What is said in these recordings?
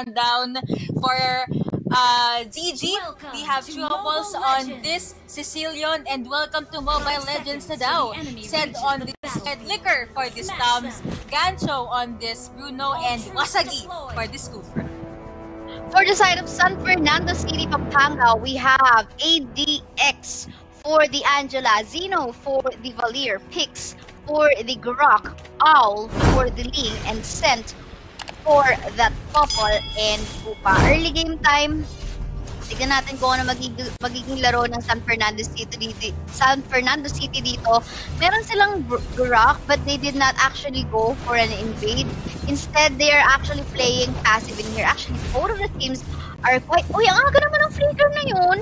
down for uh, ZG. Welcome we have troubles on this Sicilian and welcome to Mobile Legends Tadao. Said on this Red Liquor for this Toms, Gancho on this Bruno, and Wasagi for this Kufra. For the side of San Fernando City, Pampanga, we have ADX for the Angela, Zeno for the Valir, Pix for the Grok, Owl for the Ling, and Scent for that couple and Pupa. Early game time, tignan natin kung ano magiging, magiging laro ng San Fernando City dito. San Fernando City dito. Meron silang Grok but they did not actually go for an invade. Instead, they are actually playing passive in here. Actually, both of the teams are quite... Uy, ang aga naman ng flicker na yun!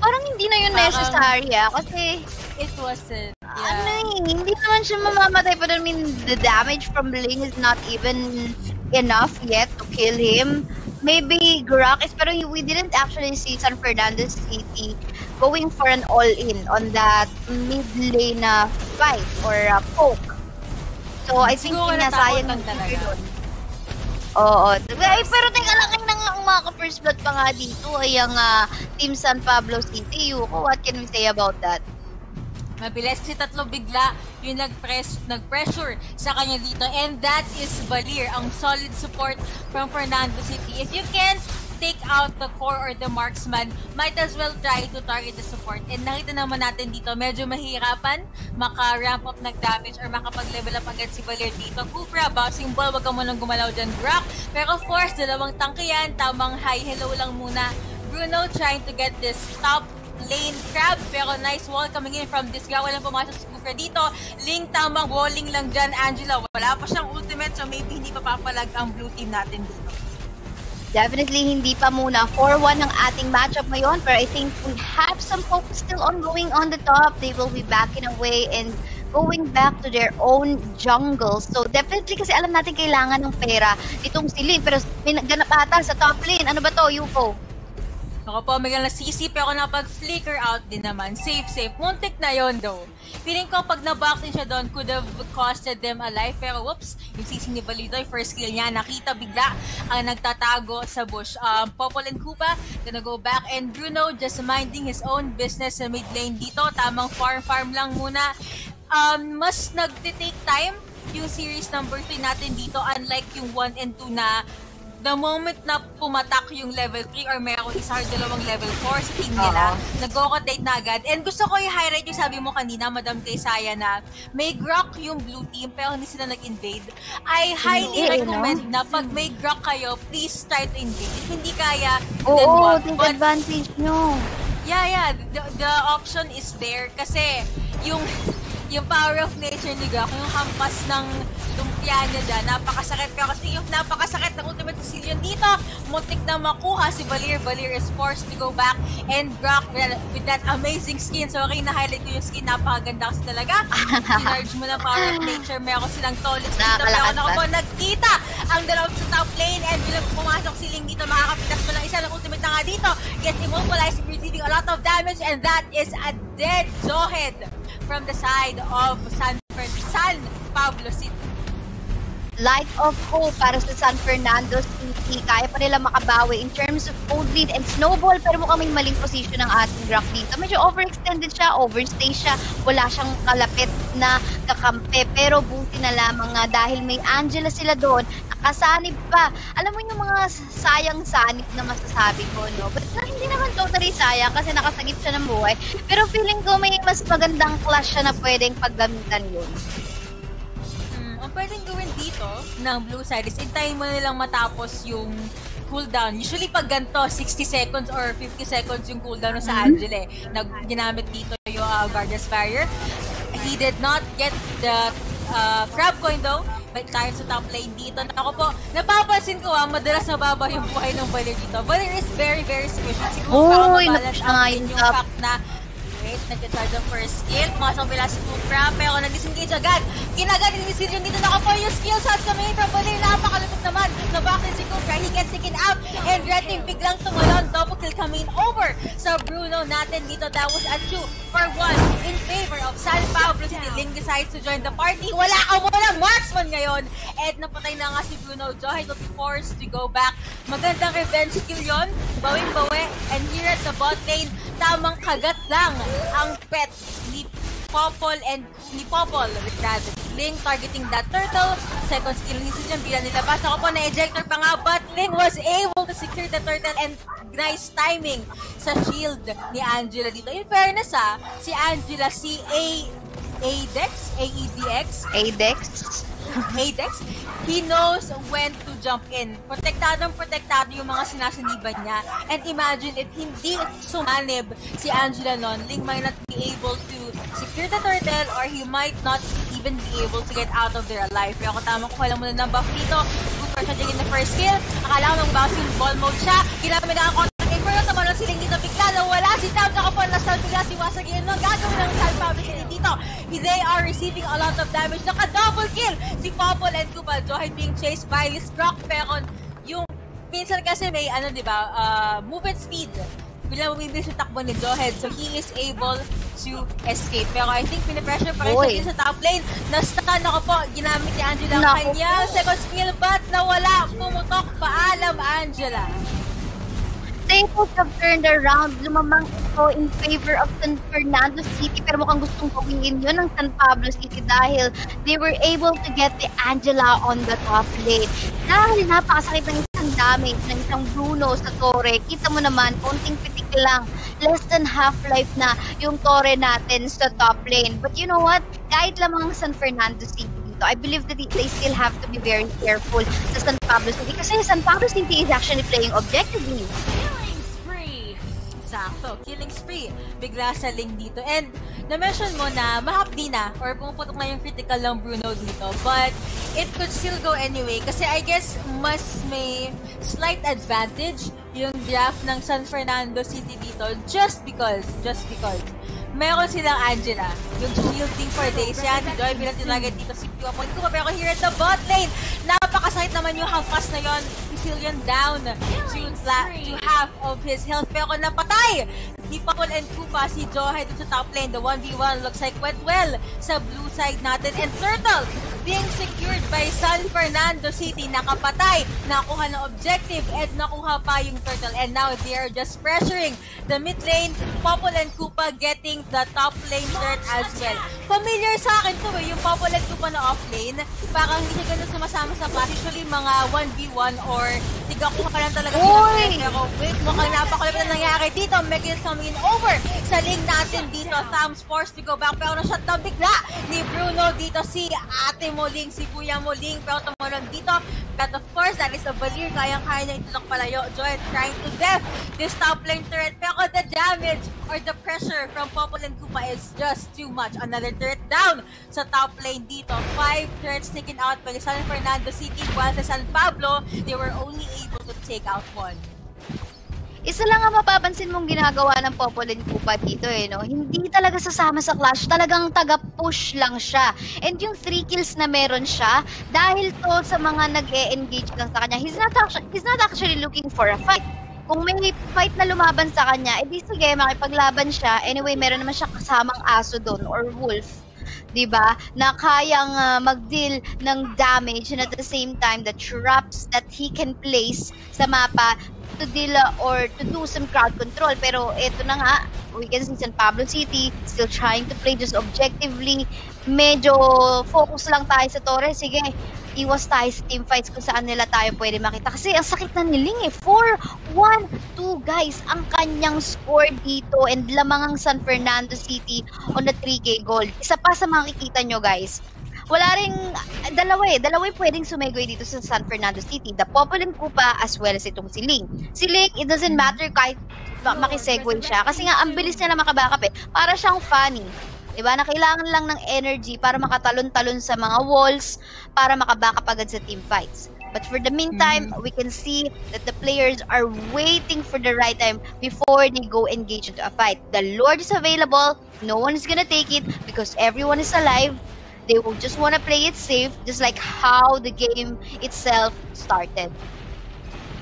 Parang hindi na yun necessary ah. Kasi It wasn't. Yeah. Ano eh, hindi naman siya mamamatay. But I mean, the damage from Bling is not even enough yet to kill him. Maybe Gurakis, pero we didn't actually see San Fernando City going for an all-in on that mid lane na fight or uh, poke. So, I think sinasayang ng talaga. Oo. Ay, pero teka lang, na nga ang mga first blood pa nga dito ay ang uh, Team San Pablo City. Yuko, what can we say about that? Mabilis si tatlo bigla yung nag-press, nag-pressure sa kanya dito. And that is Balir, ang solid support from Fernando City. If you can take out the core or the marksman, might as well try to target the support. And nakita naman natin dito, medyo mahirapan maka-ramp up ng damage or makapag-level up agad si Valir dito. Kufra, bouncing ball, wag ka mo nang gumalaw dyan, Brock. Pero of course, dalawang tangke yan, tamang hi, hello lang muna. Bruno trying to get this top lane crab. Pero nice wall coming in from guy. Walang pumasok si dito. Ling tamang walling lang dyan, Angela. Wala pa siyang ultimate so maybe hindi pa papalag ang blue team natin dito. Definitely hindi pa muna 4-1 ang ating matchup ngayon pero I think we have some focus still ongoing on the top. They will be backing away and going back to their own jungle. So definitely kasi alam natin kailangan ng pera itong si Lin pero ganap ata sa top lane. Ano ba to, Yuko? Ako po, may nasisi pero napag-flicker out din naman. Safe, safe. Muntik na yon though. Feeling ko pag naboxing siya doon, could have costed them a life. Pero whoops, yung sisi ni Balito, yung first kill niya, nakita bigla ang nagtatago sa bush. Um, Popol and Koopa, gonna go back. And Bruno just minding his own business sa mid lane dito. Tamang farm-farm lang muna. Um, mas nagte-take time yung series number 3 natin dito unlike yung 1 and 2 na the moment na pumatak yung level 3 or meron isa or dalawang level 4 sa team nila, uh-huh. nag-rotate na agad. And gusto ko i-highlight yung sabi mo kanina, Madam Kaysaya, na may Grok yung blue team pero hindi sila nag-invade. I highly yeah, recommend no? na pag may Grok kayo, please try to invade. If hindi kaya, Oo, then what? take But, advantage nyo. Yeah, yeah. The, the option is there kasi yung yung power of nature ni Grok, yung hampas ng lumpia niya dyan. Napakasakit. Pero kasi yung napakasakit ng Ultimate Sicilian dito, muntik na makuha si Valir. Valir is forced to go back and Brock with that amazing skin. So, okay, na-highlight ko yung skin. Napakaganda kasi talaga. Sinarge mo na power of nature. Meron silang toilets dito. Pero ako po, nagkita ang dalawang sa top lane and bilang pumasok si Ling dito, makakapitas mo lang isa ng ultimate na nga dito. Gets immobilized, receiving a lot of damage and that is a dead Zohed from the side of San, San Pablo City light of hope para sa San Fernando City. Kaya pa nila makabawi in terms of cold lead and snowball pero mukhang may maling position ng ating Brock dito. Medyo overextended siya, overstay siya. Wala siyang kalapit na kakampi pero buti na lamang nga dahil may Angela sila doon. Nakasanib pa. Alam mo yung mga sayang sanib na masasabi ko, no? But na, hindi naman totally sayang kasi nakasagip siya ng buhay. Pero feeling ko may mas magandang clash siya na pwedeng paggamitan yun dito ng blue side is intayin mo nilang matapos yung cooldown. Usually pag ganito, 60 seconds or 50 seconds yung cooldown sa mm-hmm. Angel eh. Nag, ginamit dito yung uh, Guardian's Barrier. He did not get the uh, crab coin though. But tayo sa top lane dito. Ako po, napapansin ko ah, madalas nababa yung buhay ng Valir dito. Valir is very, very special. Siguro Uy, napush na nga yung fact na Wait, nag-charge ang first skill. Pumasok bila si Supra, pero nag-disengage agad. Kinagad ni Silvio dito naka yung skill shots kami from Balir. Napakalutot naman. Nabakit si Supra. He gets taken out. And Reting biglang tumalon. Double kill coming over sa Bruno natin dito. That was a 2 for 1 in favor of San Pablo City. Ling decides to join the party. Wala ka muna marksman ngayon. And napatay na nga si Bruno. Joy will be forced to go back. Magandang revenge kill yon. Bawing-bawi. And here at the bot lane, tamang kagat lang ang pet ni Popol and ni Popol with that Ling targeting that turtle. Second skill ni Sujan bila nilabas. Ako po na ejector pa nga but Ling was able to secure the turtle and nice timing sa shield ni Angela dito. In fairness ha, si Angela si A ADEX, AEDX, Adex. Hadex, he knows when to jump in. Protektadong protektado yung mga sinasaniban niya. And imagine if hindi sumanib si Angela nun, Ling might not be able to secure the turtle or he might not even be able to get out of there alive. Pero kung tama ko lang muna ng buff dito, siya dyan in the first kill. Akala ko nang bouncing ball mode siya. Ginamit na ako Inferno naman ang siling dito bigla na wala si Tam tsaka po nasal bigla si Wasagi ano gagawin ng San Pablo City dito they are receiving a lot of damage. Naka double kill si Popol and Kuba Joy being chased by Liz Brock pero yung minsan kasi may ano di ba uh, movement speed. Bigla bumibilis yung takbo ni Johed. So he is able to escape. Pero I think pinipressure pa rin siya sa top lane. Na-stun ako po. Ginamit ni Angela ang kanyang second skill but nawala. Pumutok. Paalam Angela Staples have turned around. Lumamang ito in favor of San Fernando City pero mukhang gustong gawin yun ng San Pablo City dahil they were able to get the Angela on the top lane. Dahil napakasakit ng isang damage ng isang Bruno sa Torre. Kita mo naman, konting pitik lang. Less than half-life na yung Torre natin sa top lane. But you know what? Kahit lamang San Fernando City dito, I believe that they still have to be very careful sa San Pablo City kasi San Pablo City is actually playing objectively. Sakto, killing spree. Bigla sa link dito. And, na-mention mo na mahapdi na or pumuputok na yung critical ng Bruno dito. But, it could still go anyway. Kasi I guess, mas may slight advantage yung draft ng San Fernando City dito just because, just because meron silang Angela. Yung shielding for days yan. Joy bilang tinagay dito si Pua Point Kuma. Pero here at the bot lane, napakasakit naman yung hampas na yon. Sicilian down to, to half of his health. Pero napatay ni Paul and Kupa si Johe dun sa top lane. The 1v1 looks like went well sa blue side natin. And Turtle being secured by San Fernando City. Nakapatay, nakuha ng objective, and nakuha pa yung Turtle. And now they are just pressuring the mid lane. Popol and Kupa getting the top lane third as well. Familiar sa akin to eh, yung Popol and Kupa na off lane. Parang hindi siya ganun sumasama sa class. Usually mga 1v1 or tiga kuha ka lang talaga. Uy! Pero wait, mukhang napakulit na nangyari dito. Megil coming in over sa lane natin dito. Sam's forced to go back. Pero na-shutdown bigla ni Bruno dito si ate mo Ling, si kuya mo Ling. Pero tumulong dito. But of course, that is a Valir. Kayang-kaya niya itulok palayo. Joy trying to death this top lane turret. Pero the damage or the pressure from Popol and Koopa is just too much. Another turret down sa top lane dito. Five turrets taken out by San Fernando City while sa San Pablo, they were only able to take out one. Isa lang ang mapapansin mong ginagawa ng Popolin Kupa dito eh, no? Hindi talaga sasama sa clash, talagang taga-push lang siya. And yung 3 kills na meron siya, dahil to sa mga nag-e-engage lang sa kanya, he's not, actually, he's not actually looking for a fight. Kung may fight na lumaban sa kanya, edi sige, makipaglaban siya. Anyway, meron naman siya kasamang aso doon or wolf. 'di ba? Na kayang ah, mag-deal ng damage and at the same time the traps that he can place sa mapa to deal or to do some crowd control. Pero ito na nga, we can see San Pablo City still trying to play just objectively. Medyo focus lang tayo sa Torre. Sige, iwas tayo sa team fights kung saan nila tayo pwede makita. Kasi ang sakit na niling eh. 4-1-2 guys ang kanyang score dito and lamang ang San Fernando City on the 3K gold. Isa pa sa makikita nyo guys, wala ring dalawa eh. Dalawa pwedeng sumegoy dito sa San Fernando City. The Popolin Kupa as well as itong si Ling. Si Ling, it doesn't matter kahit ma- makisegue siya. Kasi nga, ang bilis niya na makabackup eh. Para siyang funny. Diba? Na kailangan lang ng energy para makatalon-talon sa mga walls, para makabackup agad sa team fights. But for the meantime, we can see that the players are waiting for the right time before they go engage into a fight. The Lord is available. No one is gonna take it because everyone is alive. They will just want to play it safe, just like how the game itself started.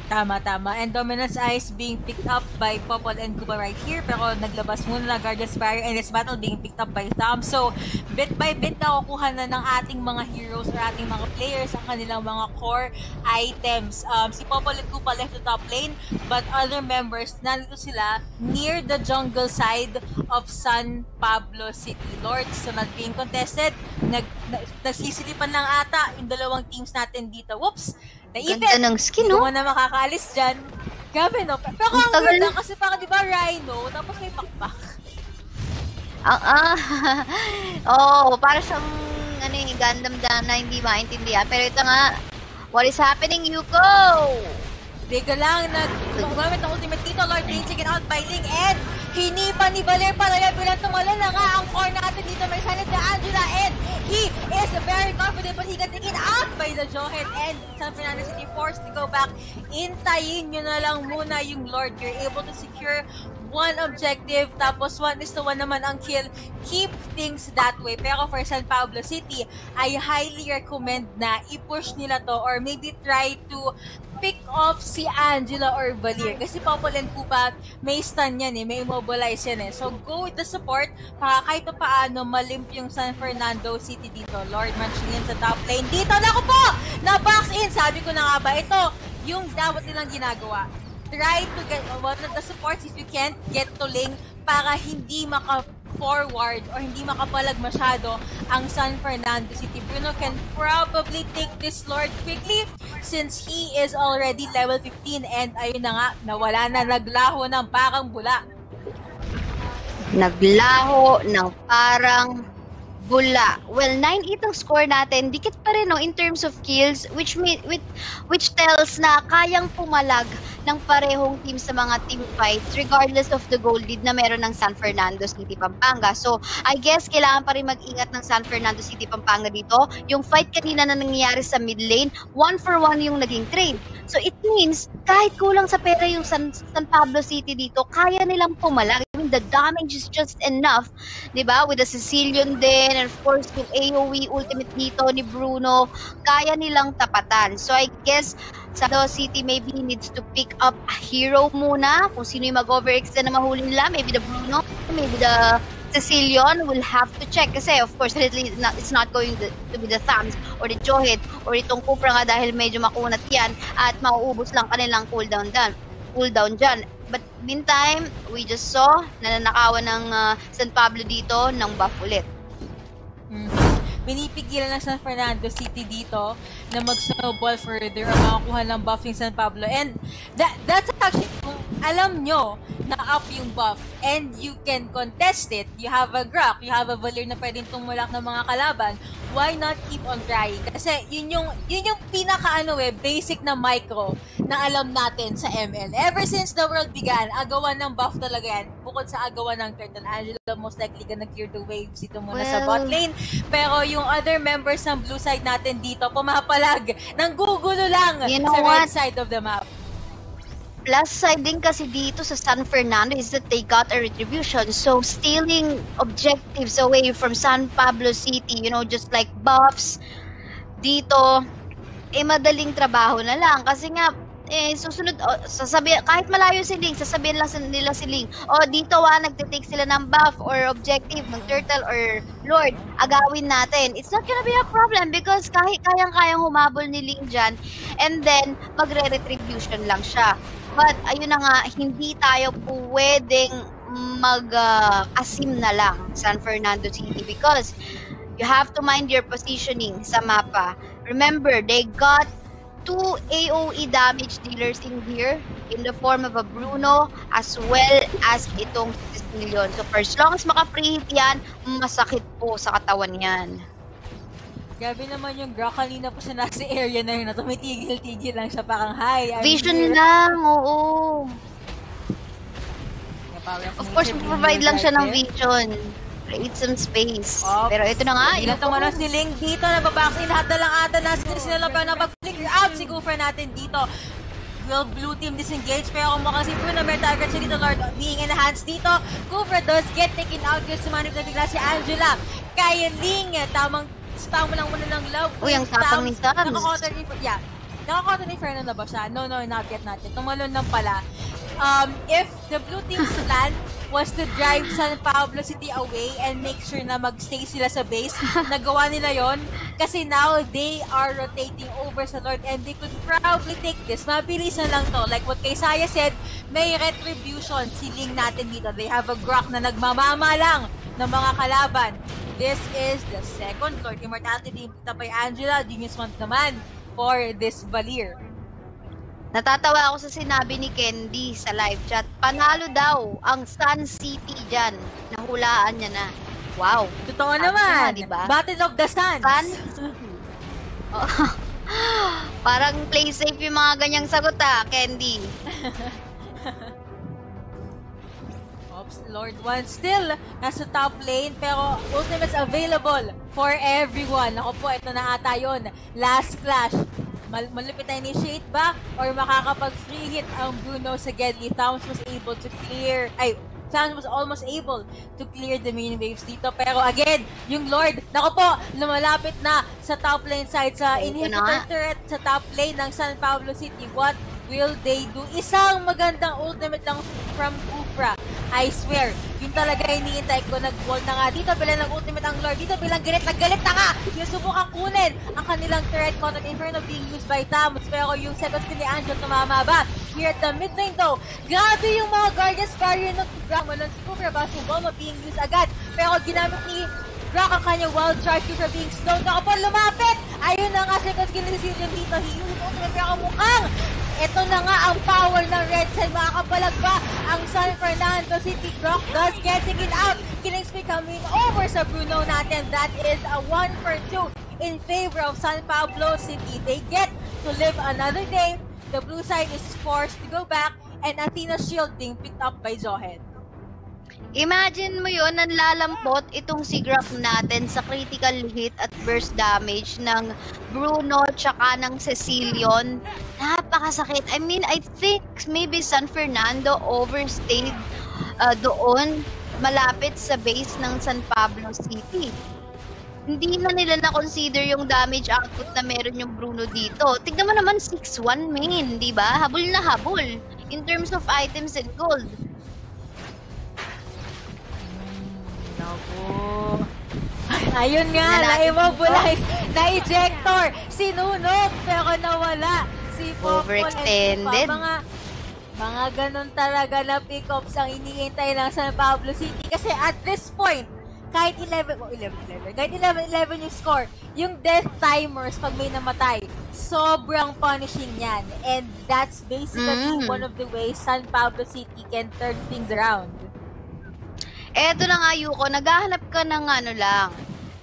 Tama, tama. And Dominus Ice being picked up by Popol and Kuba right here. Pero naglabas muna na Guardian's Fire and this battle being picked up by Tham. So, bit by bit nakukuha na ng ating mga heroes or ating mga players ang kanilang mga core items. Um, si Popol and Kuba left the top lane, but other members, nandito sila near the jungle side of San Pablo City. Lord, so not being contested, nag, nag, nagsisilipan lang ata yung dalawang teams natin dito. Whoops! Naipit. Ganda ng skin, no? Hindi mo na makakaalis dyan. Grabe, no? Pero Ang weird lang kasi parang di ba rhino, tapos may pakpak. Ah, ah. oh, para siyang ano yung Gundam dyan na hindi maintindihan. Pero ito nga, what is happening, Yuko? Bigla lang nag gumamit ng ultimate dito, Lord Lane taken out by Ling and hinipa ni Valer talaga bilang tumala na nga ang core natin dito may silent na Angela and he is very confident but he got taken out by the Jawhead and San Fernando City forced to go back. Intayin nyo na lang muna yung Lord. You're able to secure one objective, tapos one is to one naman ang kill. Keep things that way. Pero for San Pablo City, I highly recommend na i-push nila to or maybe try to pick off si Angela or Valir. Kasi Popol and Kupa, may stun yan eh, may immobilize yan eh. So go with the support para kahit pa paano malimp yung San Fernando City dito. Lord Manchin sa top lane. Dito na ako po! Na-box in! Sabi ko na nga ba, ito yung dapat nilang ginagawa try to get one of the supports if you can't get to lane para hindi maka forward or hindi makapalag masyado ang San Fernando City. Bruno can probably take this Lord quickly since he is already level 15 and ayun na nga, nawala na naglaho ng parang bula. Naglaho ng parang bula. Well, 9-8 ang score natin. Dikit pa rin no, in terms of kills which which, which tells na kayang pumalag ng parehong team sa mga team fights regardless of the goal lead na meron ng San Fernando City Pampanga. So, I guess kailangan pa rin mag-ingat ng San Fernando City Pampanga dito. Yung fight kanina na nangyayari sa mid lane, one for one yung naging trade. So, it means kahit kulang sa pera yung San, San Pablo City dito, kaya nilang pumalag. I mean, the damage is just enough, 'di ba? With the Sicilian din, and of course, yung AoE ultimate dito ni Bruno, kaya nilang tapatan. So, I guess, Sado City maybe needs to pick up a hero muna. Kung sino yung mag-overextend na mahuli nila, maybe the Bruno, maybe the Sicilian will have to check kasi of course it's not, going to, be the Thams or the Johet or itong Kupra nga dahil medyo makunat yan at mauubos lang kanilang cooldown dyan cooldown dyan. But meantime, we just saw na nanakawan ng uh, San Pablo dito ng buff ulit. Mhm. Pinipigilan ng San Fernando City dito na mag-snowball further ang makakuha ng buff ng San Pablo. And that, that's actually, kung alam nyo na up yung buff and you can contest it, you have a Grok, you have a Valir na pwedeng tumulak ng mga kalaban, why not keep on trying? Kasi yun yung, yun yung pinaka ano eh, basic na micro na alam natin sa ML. Ever since the world began, agawan ng buff talaga yan. Bukod sa agawan ng Turtle Angela, most likely gonna clear the waves ito muna sa Well- bot lane. Pero yung other members ng blue side natin dito, pumapalag, nang gugulo lang You know sa red what? side of the map. Plus side din kasi dito sa San Fernando is that they got a retribution. So stealing objectives away from San Pablo City, you know, just like buffs dito, eh madaling trabaho na lang. Kasi nga, eh, susunod, oh, sasabi, kahit malayo si Ling, sasabihin lang nila si Ling, oh, dito ah, nagtitake sila ng buff or objective ng turtle or lord, agawin natin. It's not gonna be a problem because kahit kayang-kayang humabol ni Ling dyan, and then, magre-retribution lang siya. But, ayun na nga, hindi tayo pwedeng mag-asim na lang San Fernando City because you have to mind your positioning sa mapa. Remember, they got two AOE damage dealers in here in the form of a Bruno as well as itong Sicilian. So for as long as maka-preheat yan, masakit po sa katawan yan. Grabe naman yung Grok kanina po sa nasa area na yun na tumitigil-tigil lang siya parang, hi, I'm Vision here." lang, oo. Of course, provide lang siya ng vision. Create some space. Ops. Pero ito na nga, Ilan ito tumano si Ling dito, nababox in, lahat na lang ata na sila pa na mag-flicker out si Goofer natin dito. Will blue team disengage pero kung si Bruno may target siya dito Lord being enhanced dito Goofer does get taken out kasi sumanip na bigla si Angela kaya Ling tamang spam lang muna ng love Uy, ang tapang ni Tams. naka-counter in- yeah Nakakota ni na ba siya? No, no, not yet, yet. Tumalon lang pala. Um, if the blue team's plan was to drive San Pablo City away and make sure na magstay sila sa base, nagawa nila yon kasi now they are rotating over sa Lord and they could probably take this. Mabilis na lang to. Like what kay Saya said, may retribution siling natin dito. They have a Grok na nagmamama lang ng mga kalaban. This is the second Lord Immortality Team by Angela. Genius month naman for this Valir. Natatawa ako sa sinabi ni Candy sa live chat. Panalo daw ang Sun City dyan. Nahulaan niya na. Wow. Totoo naman. diba? Battle of the Suns. Sun? oh. Parang play safe yung mga ganyang sagot ah, Candy. Oops, Lord One still nasa top lane pero ultimates available for everyone. Ako po, ito na ata yun. Last clash mal malupit na initiate ba or makakapag-free hit ang Bruno sa Gedli. Towns was able to clear, ay, Towns was almost able to clear the main waves dito. Pero again, yung Lord, nako po, lumalapit na sa top lane side sa inhibitor turret sa top lane ng San Pablo City. What will they do? Isang magandang ultimate lang from Kufra. I swear, yun talaga iniintay ko. Nag-wall na nga dito bilang ng ultimate ang Lord. Dito bilang galit na galit na nga. Yung subukan kunin ang kanilang turret content inferno being used by Tamus. Pero yung second spin ni Angel tumama ba? Here at the mid lane though, grabe yung mga Guardians barrier ng Grama nun si Cooper Basing Bomba being used agad. Pero ginamit ni Brock ang kanyang wild charge for being slow. Nakapon lumapit! Ayun na nga second skill ni Cecilium dito. He used ultimate pero mukhang ito na nga ang power ng Red Side. Makakapalag ba ang San Fernando City Croc does getting it out. Killing speed coming over sa Bruno natin. That is a 1 for 2 in favor of San Pablo City. They get to live another day. The blue side is forced to go back and Athena Shield being picked up by Zohed. Imagine mo yon nanlalampot itong si Graf natin sa critical hit at burst damage ng Bruno tsaka ng Cecilion. Napakasakit. I mean, I think maybe San Fernando overstayed uh, doon malapit sa base ng San Pablo City. Hindi na nila na-consider yung damage output na meron yung Bruno dito. Tignan mo naman 6-1 main, di ba? Habol na habol in terms of items and gold. Naku. Ayun nga, na-immobilize, na-ejector, sinunog, pero nawala. Si Popol Overextended. Mga, mga ganun talaga na pick-ups ang iniintay ng San Pablo City. Kasi at this point, kahit 11, oh 11, 11, kahit 11, 11 yung score, yung death timers pag may namatay, sobrang punishing yan. And that's basically mm. one of the ways San Pablo City can turn things around. Eto na nga, Yuko, naghahanap ka ng ano lang,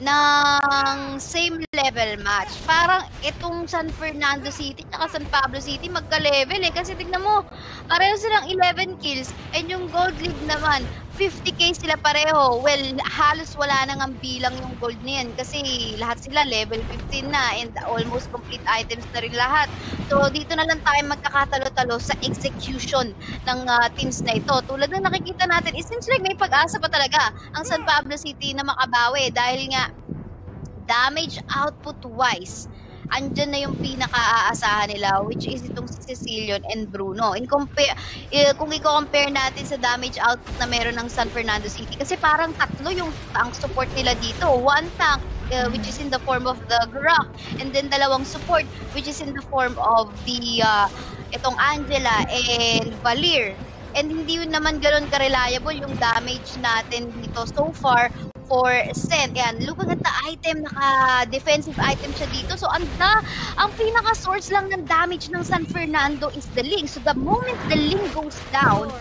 ng same level match. Parang itong San Fernando City at San Pablo City magka-level eh. Kasi tignan mo, pareho silang 11 kills and yung Gold League naman, 50k sila pareho. Well, halos wala nang ang bilang yung gold niyan kasi lahat sila level 15 na and almost complete items na rin lahat. So, dito na lang tayo magkakatalo-talo sa execution ng uh, teams na ito. Tulad ng nakikita natin, it seems like may pag-asa pa talaga ang San Pablo City na makabawi dahil nga damage output wise andyan na yung pinaka-aasahan nila which is itong si Cecilion and Bruno. In compare, uh, kung i-compare natin sa damage output na meron ng San Fernando City kasi parang tatlo yung tank support nila dito. One tank uh, which is in the form of the Grok and then dalawang support which is in the form of the uh, itong Angela and Valir. And hindi yun naman ganoon ka-reliable yung damage natin dito so far for Sent. Yan, looking at item, naka-defensive item siya dito. So, ang, da, ang pinaka-source lang ng damage ng San Fernando is the link. So, the moment the link goes down,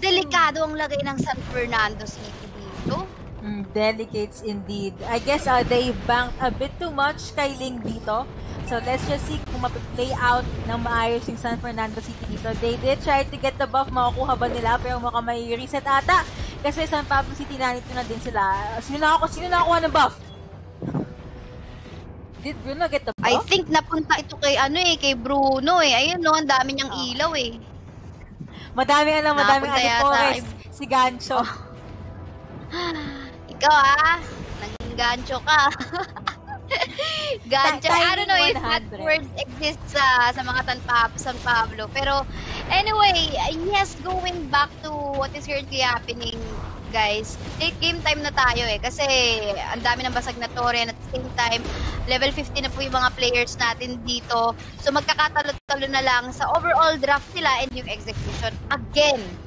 delikado ang lagay ng San Fernando City dito. Mm, delicates indeed. I guess uh, they banked a bit too much kay Ling dito. So let's just see kung mapi-play out ng maayos yung San Fernando City dito. They did try to get the buff, makukuha ba nila? Pero mukhang may reset ata. Kasi San Pablo City nanito na din sila. Sino na ako, sino na nakakuha ng buff? Did Bruno get the buff? I think napunta ito kay ano eh, kay Bruno eh. Ayun no, ang dami niyang oh. ilaw eh. Madami ano, madami ano Forest. Si Gancho. Oh. Ikaw ah, nang gancho ka. Ti- I don't know if timing that 100. word exists sa sa mga San, Pa- San Pablo. Pero anyway, yes, going back to what is currently happening, guys. Late game time na tayo eh. Kasi ang dami ng basag na tore and at the same time, level 50 na po yung mga players natin dito. So magkakatalo-talo na lang sa overall draft nila and yung execution. Again,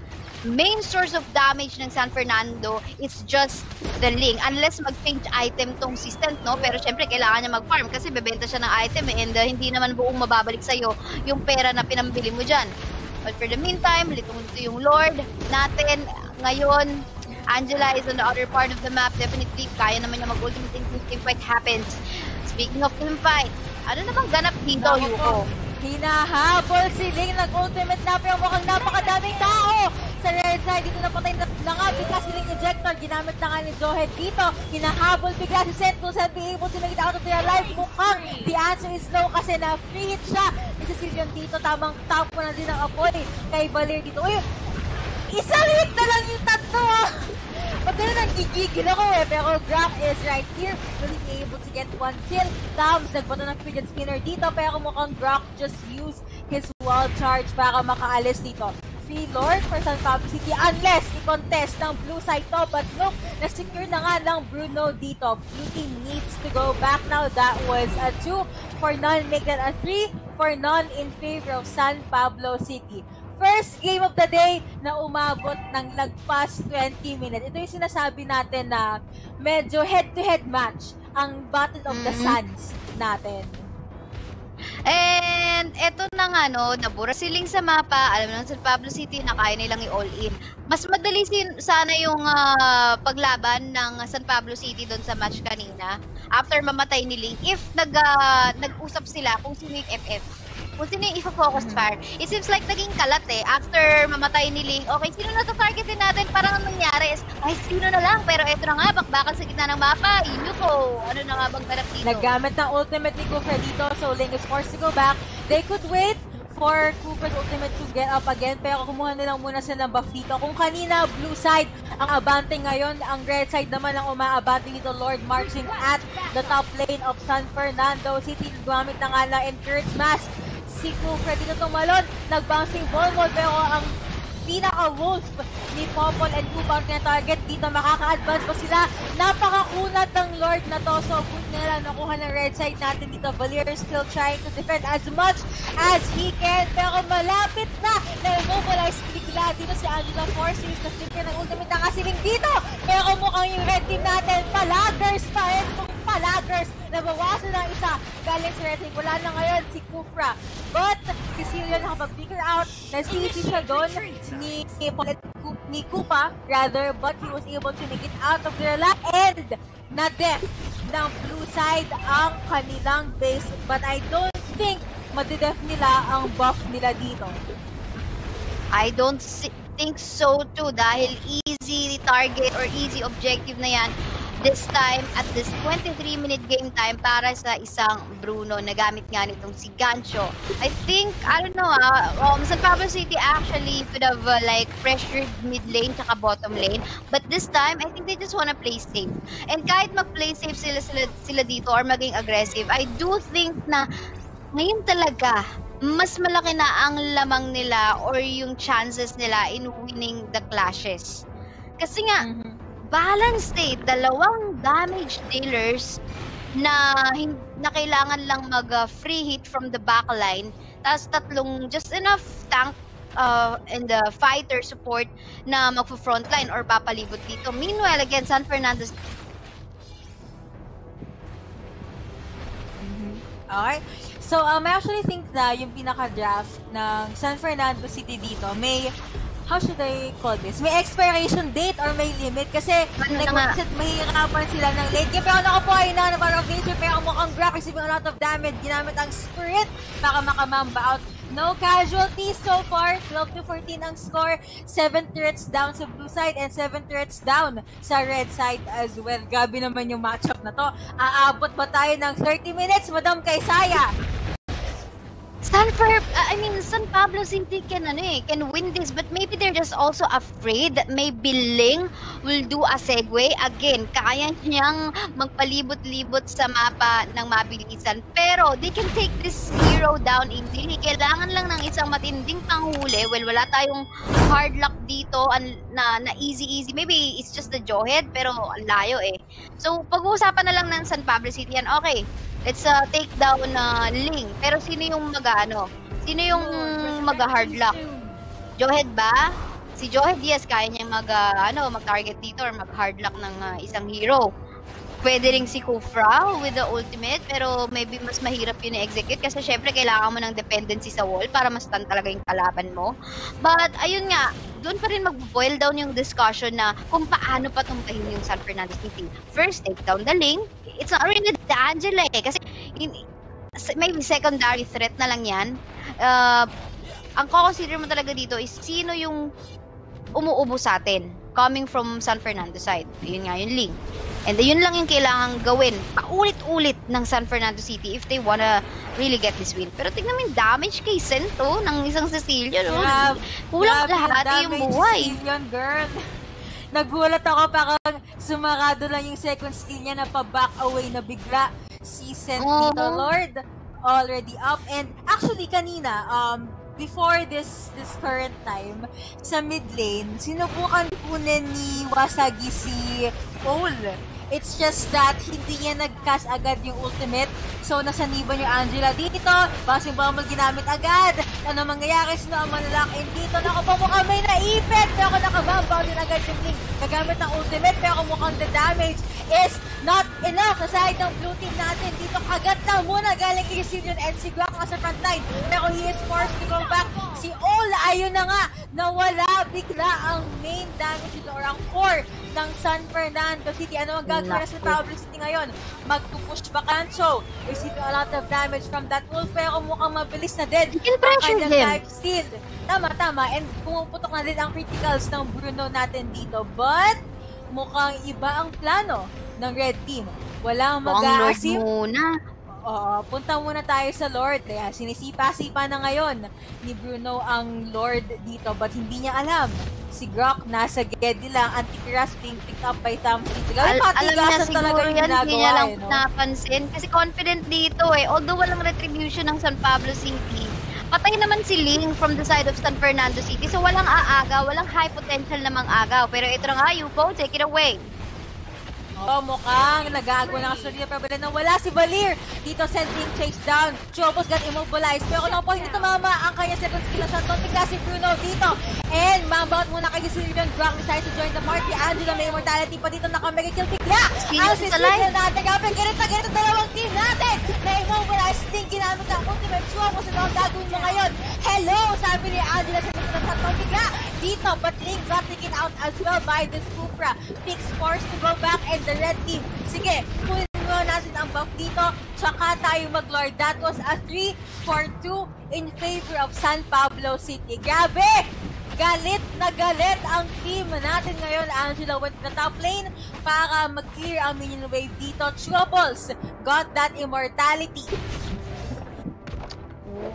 main source of damage ng San Fernando is just the link. Unless mag-change item tong system, no? Pero syempre, kailangan niya mag-farm kasi bebenta siya ng item eh, and uh, hindi naman buong mababalik sa'yo yung pera na pinambili mo dyan. But for the meantime, litong-lito yung Lord natin. Ngayon, Angela is on the other part of the map. Definitely, kaya naman niya mag-ultimate team fight happens. Speaking of team fight, ano namang ganap dito, Yuko? Hinahabol si Ling, nag-ultimate na pero mukhang napakadaming tao sa red side. Dito napatay na, na nga bigla si Ling Ejector. Ginamit na nga ni Johed dito. Hinahabol bigla si Sentus and be able to make it out of their life. Mukhang the answer is no kasi na free hit siya. Si Cecilion dito, tamang tap mo na din ang apoy kay Valir dito. Uy, isang hit na lang yung tatlo. Pag ganun, nagigigil ako eh. Pero Graf is right here. Really able to get one kill. Tams, nagbato ng fidget spinner dito. Pero mukhang Graf just used his wall charge para makaalis dito. Free Lord for San Pablo City unless i-contest ng blue side to. But look, na-secure na nga ng Bruno dito. Blue team needs to go back now. That was a 2 for none. Make that a 3 for none in favor of San Pablo City first game of the day na umabot ng lagpas 20 minutes. Ito yung sinasabi natin na medyo head-to-head match ang Battle of the. Suns natin. And eto na nga no, nabura siling sa mapa, alam ng San Pablo City na kaya nilang i-all in. Mas madali sin sana yung ah, paglaban ng San Pablo City doon sa match kanina after mamatay ni Ling if nag ah, nag-usap sila kung sino yung FF. Kung sino yung i-focus Mhm. fire. It seems like naging kalat eh. After mamatay ni Ling, okay, sino na to targetin natin? Parang ang nangyari is, ay, sino na lang? Pero eto na nga, bakbakan sa gitna ng mapa. Inuko. Ano na nga bang ganap dito? Naggamit ng ultimate ni Kufra dito, so Ling is forced to go back. They could wait for Cooper's ultimate to get up again, pero kumuha na lang muna sila ng buff dito. Kung kanina, blue side ang abante ngayon, ang red side naman ang umaabante dito, Lord marching at the top lane of San Fernando City. Gumamit na nga lang Encourage Mask. Si dito tumalon, nag-bouncing ball mode, pero ang pinaka-wolf ni Popol and Kubang na target dito. Makaka-advance pa sila. Napakakunat ng Lord na to. So, good na lang nakuha ng red side natin dito. Valier still trying to defend as much as he can. Pero malapit na na immobilize bigla dito si Angela Forces na flicker ng ultimate nakasiling dito. Pero mukhang yung red team natin, palagers pa kung palagers. Nabawasan ng isa galing sa red team. Wala na ngayon si Kufra. But, si Celia nakapag-figure out na sisi siya doon ni, ni, ni Kupa, rather, but he was able to make it out of their lap and na-def ng blue side ang kanilang base. But I don't think madidef nila ang buff nila dito. I don't si- think so too dahil easy target or easy objective na yan this time at this 23 minute game time para sa isang Bruno na gamit nga nitong si Gancho. I think, I don't know ah, um, San Pablo City actually could have uh, like pressured mid lane tsaka bottom lane but this time, I think they just wanna play safe. And kahit mag-play safe sila, sila, sila dito or maging aggressive, I do think na ngayon talaga, mas malaki na ang lamang nila or yung chances nila in winning the clashes. Kasi nga, Mhm. Balanced eh. Dalawang damage dealers na, na kailangan lang mag-free hit from the backline. Tapos tatlong just enough tank uh, and the fighter support na magpo-frontline or papalibot dito. Meanwhile, again, San Fernando Okay? So, um, I actually think na yung pinaka-draft ng San Fernando City dito may how should I call this? May expiration date or may limit kasi Ano like once it mahihirapan sila ng late game. Pero ako po ay na naman of nature pero mukhang Grok receiving a lot of damage. Ginamit ang spirit para makamamba out. No casualties so far. 12 to 14 ang score. 7 turrets down sa blue side and 7 turrets down sa red side as well. Gabi naman yung matchup na to. Aabot ba tayo ng 30 minutes, Madam Kaysaya? Stanford, uh, I mean, San Pablo City can, ano eh, can win this, but maybe they're just also afraid that maybe Ling will do a segue. Again, kaya niyang magpalibot-libot sa mapa ng mabilisan. Pero, they can take this hero down easily. Kailangan lang ng isang matinding panghuli. Well, wala tayong hard luck dito na, na easy-easy. Maybe it's just the Jawhead, pero ang layo eh. So, pag-uusapan na lang ng San Pablo City yan. Okay, Let's uh, take down uh, Ling. Pero sino yung mag-ano? Sino yung mag-hard luck? Johead ba? Si Johead, yes, kaya niya mag, uh, ano, mag-target dito or mag-hard luck ng uh, isang hero. Pwede ring si Kufra with the ultimate, pero maybe mas mahirap yun i-execute kasi syempre kailangan mo ng dependency sa wall para mas stun talaga yung kalaban mo. But, ayun nga, doon pa rin mag-boil down yung discussion na kung paano patumpahin yung San Fernando City. First, take down the link. It's not really the Angela eh. Kasi maybe secondary threat na lang yan. Uh, ang ko-consider mo talaga dito is sino yung umuubo sa atin coming from San Fernando side. Yun nga yung link. And yun lang yung kailangan gawin paulit-ulit ng San Fernando City if they wanna really get this win. Pero tignan mo yung damage kay Sento ng isang Cecilio. No? Grab, Kulang lahat yung buhay. Cecilion, girl. Nagulat ako parang sumarado lang yung second skill niya na pa-back away na bigla. Si Sentito uh-huh. Lord already up. And actually kanina, um, before this this current time, sa mid lane, sinubukan kunin ni Wasagi si Ole It's just that hindi niya nag-cast agad yung ultimate. So, nasaniban yung Angela dito. Basing bomb ginamit agad. Ano mangyayari? Sino ang manalak? And dito, naku po mukhang may naipit. Pero nakabambaw din agad yung Link. Nagamit ng ultimate. Pero mukhang the damage is not enough. Sa side ng blue team natin. Dito, kagat na muna galing kay Sirion and si Glock sa front line. Pero he is forced to go back. Si Ol, ayun na nga, nawala bigla ang main damage dito or ang core ng San Fernando City. Ano ang gagawin sa Pablo City ngayon? Magpupush ba Cancho? Receiving a lot of damage from that wolf pero mukhang mabilis na din. You can pressure him. life steal. Tama, tama. And pumuputok na din ang criticals ng Bruno natin dito. But, mukhang iba ang plano ng Red Team. Walang mag-aasim. muna. Oo, punta muna tayo sa Lord. Kaya sinisipa-sipa na ngayon ni Bruno ang Lord dito but hindi niya alam. Si Grok nasa Geddy lang, anti-grass being picked up by Tom City. Al- alam niya siguro yan, hindi niya lang eh, no? napansin. Kasi confident dito eh. Although walang retribution ng San Pablo City, patay naman si Ling from the side of San Fernando City. So walang aaga, walang high potential namang agaw. Pero ito na nga, Yuko, take it away. Oh, mukhang nagago na kasulina pero na wala si Valir. Dito sending chase down. Chobos got immobilized. Pero kung po hindi tumama ang kanya second skill sa Santon. Bigla si Bruno dito. And mambout muna kay Sylvian. Brock decides to join the party. Angela may immortality pa dito. Naka-mega kill bigla. Ang si Sylvian natin. Kapag ganit na ganit dalawang team natin. Na immobilized din ginamit ang ultimate Chobos. Ano ang gagawin mo ngayon? Hello! Sabi ni Angela sa Santon. Bigla dito. But Link got taken out as well by the Supra. Picks forced to go back and the red team. Sige, kunin mo natin ang buff dito, tsaka tayo mag-lord. That was a 3 for 2 in favor of San Pablo City. Grabe! Galit na galit ang team natin ngayon. Angela went to the top lane para mag-clear ang minion wave dito. Troubles got that immortality.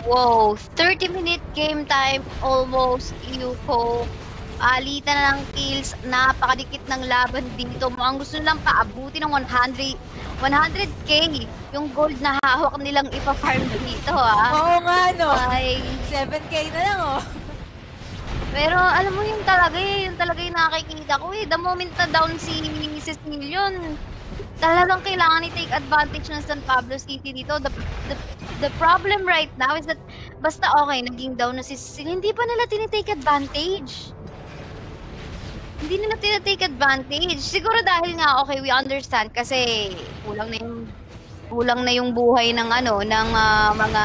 Whoa, 30 minute game time almost, Yuko alitan na ng kills, napakadikit ng laban dito. Mukhang gusto nilang paabuti ng 100, 100k yung gold na hawak nilang ipa-farm dito, ah. Oo nga, no? Ay, 7k na lang, oh. Pero alam mo yung talaga eh, yung talaga yung nakikita ko eh. The moment na down si Cecilion, talagang kailangan i-take advantage ng San Pablo City dito. The, the, the problem right now is that basta okay, naging down na si Cecilion, hindi pa nila tinitake advantage hindi nila tinatake advantage. Siguro dahil nga, okay, we understand kasi kulang na yung kulang na yung buhay ng ano, ng uh, mga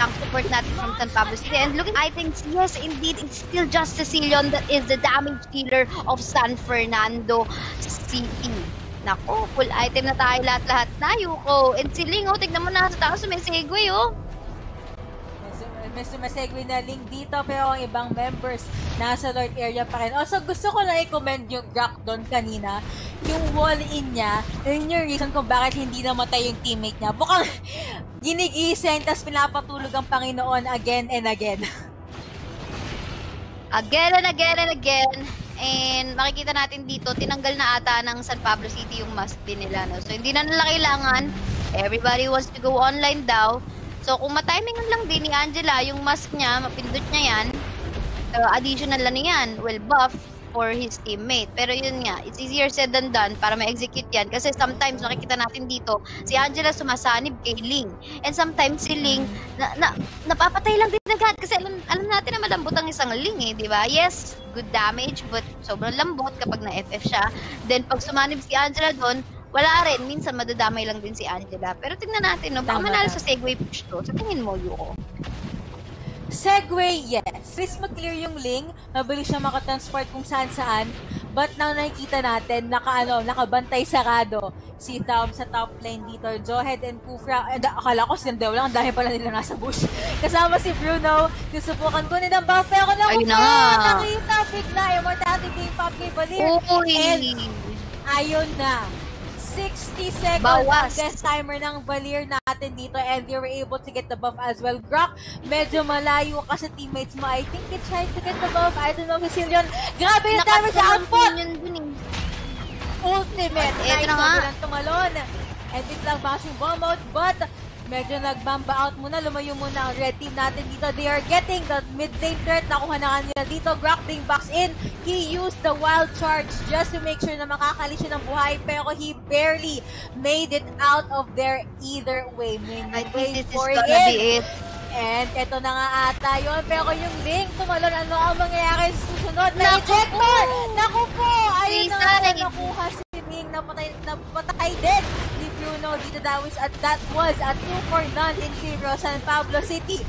tank support natin from San Pablo City. And looking, I think, yes, indeed, it's still just Cecilion that is the damage dealer of San Fernando City. Nako, full item na tayo lahat-lahat na, Yuko. And si Ling, oh, tignan mo na sa taas, may segue, oh may sumasegue na link dito pero ang ibang members nasa Lord area pa rin. Also, gusto ko lang i-commend yung Grak doon kanina. Yung wall-in niya, yun yung reason kung bakit hindi namatay yung teammate niya. Bukang, ginigising, tapos pinapatulog ang Panginoon again and again. again and again and again. And makikita natin dito, tinanggal na ata ng San Pablo City yung mask din nila. No? So, hindi na nila kailangan. Everybody wants to go online daw. So, kung matimingan lang din ni Angela yung mask niya, mapindot niya yan, uh, additional lang yan, well, buff, for his teammate. Pero yun nga, it's easier said than done para ma-execute yan. Kasi sometimes nakikita natin dito, si Angela sumasanib kay Ling. And sometimes si Ling, na, na, napapatay lang din agad. Kasi alam, alam natin na malambot ang isang Ling eh, di ba? Yes, good damage, but sobrang lambot kapag na-FF siya. Then pag sumanib si Angela doon, wala rin. Minsan madadamay lang din si Angela. Pero tingnan natin, no? Baka manalo sa Segway push to. Sa tingin mo, Yuko? Segway, yes. Please mag-clear yung link. Mabilis siya makatransport kung saan-saan. But now nakikita natin, naka, ano, nakabantay sarado si Tom sa top lane dito. Johead and Kufra. And, akala ko silang dalawa lang. Dahil pala nila nasa bush. Kasama si Bruno. Susubukan ko nila buff. Pero naku Ayun na. Nakita bigla. Immortality being pop kay Valir. Uy! And ayun na. 60 seconds Bawas. timer ng Valir natin dito and they were able to get the buff as well. Grok, medyo malayo ka sa teammates mo. I think they tried to get the buff. I don't know, Cecilion. Grabe yung timer sa output! eh. Ultimate. Nice na nga. tumalon. And it lang bashing bomb out, but medyo nagbamba out muna. Lumayo muna ang red team natin dito. They are getting the mid lane threat. Nakuha na kanila dito. Grok being box in. He used the wild charge just to make sure na makakali siya ng buhay. Pero he barely made it out of there either way. May I think this is gonna be it. And eto na nga ata yun. Pero yung link, tumalon. Ano ang mangyayari sa susunod? Na Naku ejector! Naku po! Ayun na nga nakuha si Ming. Napatay, napatay din Bruno dito. Was, at that was a 2 for none in of San Pablo City.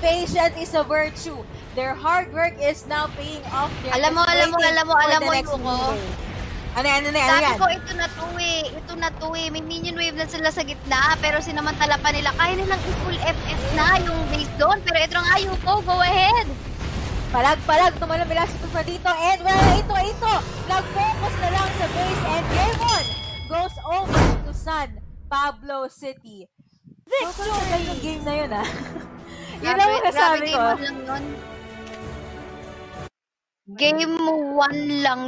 Patience is a virtue. Their hard work is now paying off. They're Alam mo, alam mo, alam mo, alam mo, next Yuko. move. Ano yan, ano yan, ano Sabi yan? ko, ito na to eh. Ito na to eh. May minion wave na sila sa gitna. Pero sinamantala pa nila. Kaya nilang i-full FF na yung base doon. Pero ito nga, Yuko, go ahead. Palag-palag, tumalong mula si Tufa dito. And well, ito, ito. Nag-focus na lang sa base. And game on goes over to San Pablo City. Victory! yung game na yun, ah. yun lang ang grabe nasabi game ko. lang yun. Game 1 lang